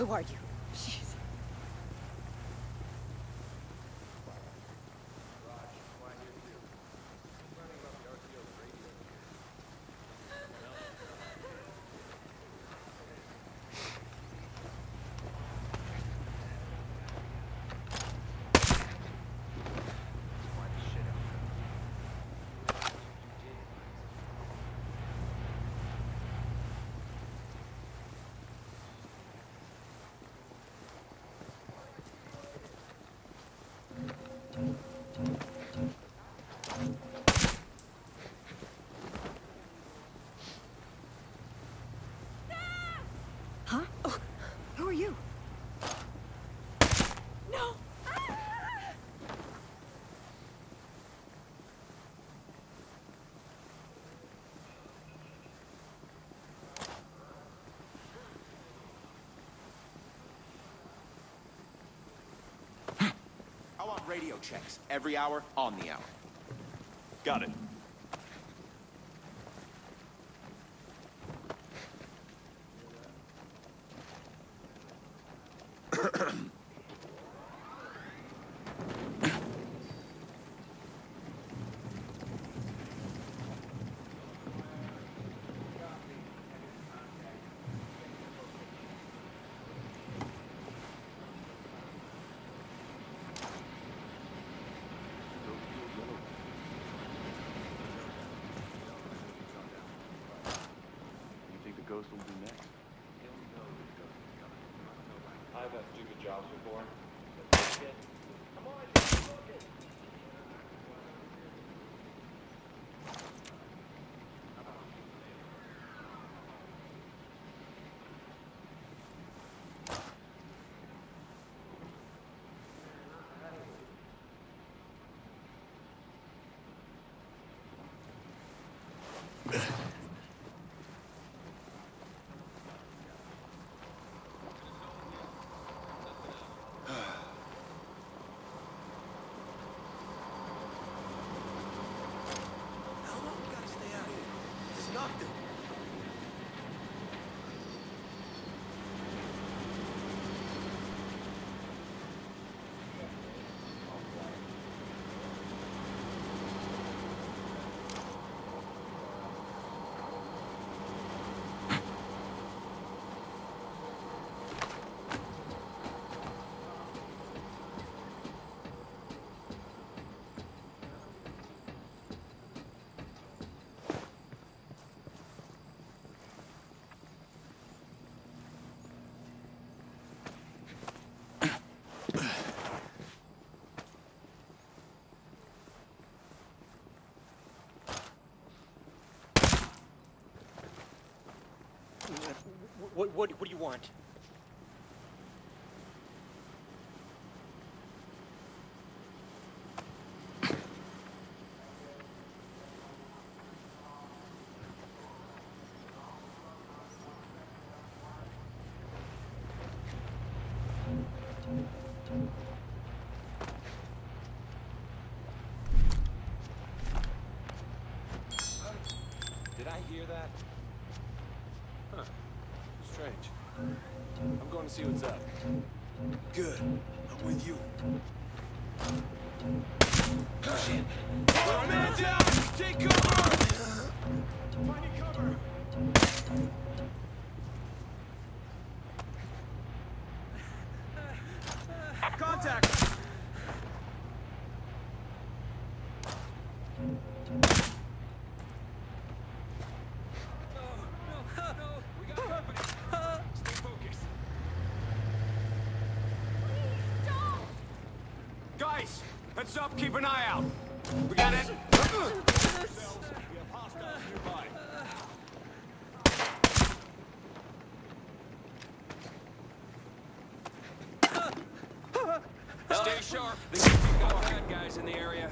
Who are you? Jeez. Huh? Oh, who are you? No! I want radio checks. Every hour, on the hour. Got it. ghost will do next? I've had stupid jobs before. Come on, look it. How long we gotta stay out here? There's nothing. What, what, what do you want? Strange. I'm going to see what's up. Good. I'm with you. Shit. Man down! Take cover! Finding cover! Guys, heads up, keep an eye out. We got it? Stay sharp. They could be got bad guys in the area.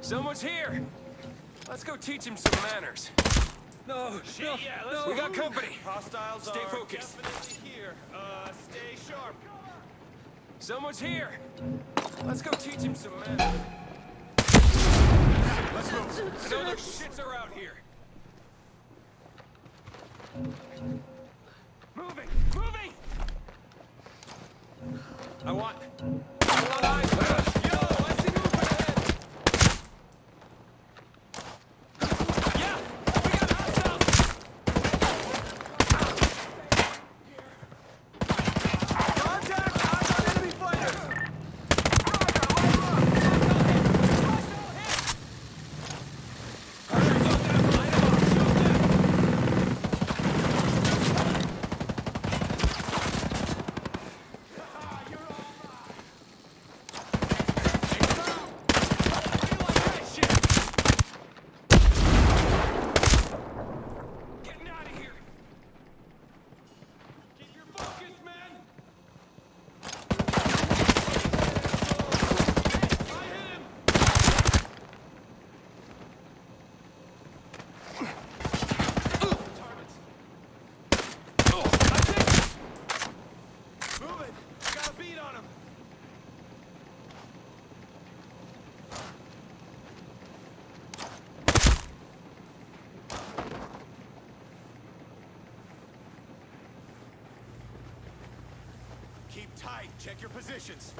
Someone's here. Let's go teach him some manners. No, no, yeah, no. We got company. Hostiles Stay are focused. definitely here. Uh, stay sharp. Someone's here. Let's go teach him some manners. Let's move. I know their shits are out here. Moving! Moving! I want... I want eyes first. Yo, I see movement ahead. Yeah! We got hostiles! Contact! Eyes on enemy fighters! Getting out of here! Keep your focus, man! I hit him! Targets. Oh, that's it! Move it! Got a beat on him! Keep tight. Check your positions.